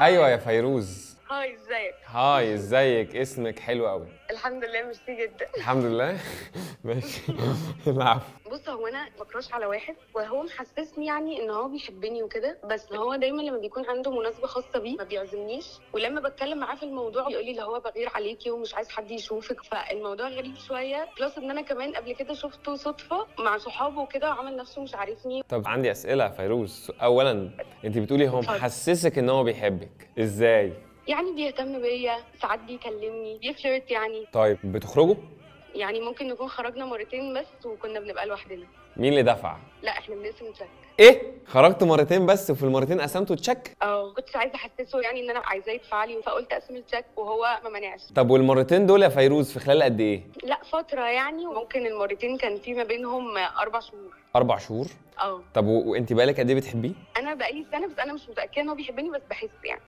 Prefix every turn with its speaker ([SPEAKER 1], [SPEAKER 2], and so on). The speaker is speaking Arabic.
[SPEAKER 1] أيوه يا فيروز.
[SPEAKER 2] هاي إزيك؟
[SPEAKER 1] هاي إزيك؟ اسمك حلو قوي
[SPEAKER 2] الحمد لله ميرسي جدا.
[SPEAKER 1] الحمد لله. ماشي. العفو.
[SPEAKER 2] بص هو أنا ب crush على واحد وهو محسسني يعني إن هو بيحبني وكده. بس هو دايما لما بيكون عنده مناسبة خاصة بيه ما بيعزمنيش. ولما بتكلم معاه في الموضوع بيقول لي اللي هو بغير عليكي ومش عايز حد يشوفك. فالموضوع غريب شوية. plus إن أنا كمان قبل كده شفته صدفة مع صحابه وكده وعمل نفسه مش عارفني.
[SPEAKER 1] طب عندي أسئلة فيروز. اولا انت بتقولي هو. محسسك إن هو بيحبك. إزاي؟
[SPEAKER 2] يعني بيهتم بيا ساعات بيكلمني بي flirt يعني.
[SPEAKER 1] طيب بتخرجوا؟
[SPEAKER 2] يعني ممكن نكون خرجنا مرتين بس وكنا بنبقى لوحدنا.
[SPEAKER 1] مين اللي دفع؟
[SPEAKER 2] لا إحنا بنقسم check
[SPEAKER 1] إيه؟ خرجت مرتين بس وفي المرتين قسمتوا check
[SPEAKER 2] آه كنتش عايزة أحسسه يعني إن أنا عايزاه يدفع لي فقلت أقسم ال check وهو ما منعش.
[SPEAKER 1] طب والمرتين دول يا فيروز في خلال قد إيه؟
[SPEAKER 2] لا فترة يعني وممكن المرتين كان في ما بينهم أربع شهور.
[SPEAKER 1] أربع شهور؟
[SPEAKER 2] آه.
[SPEAKER 1] طب. وانت بقالك قد إيه بتحبيه؟
[SPEAKER 2] أنا بقالي سنة بس أنا مش متأكدة إن هو بيحبني بس بحس يعني.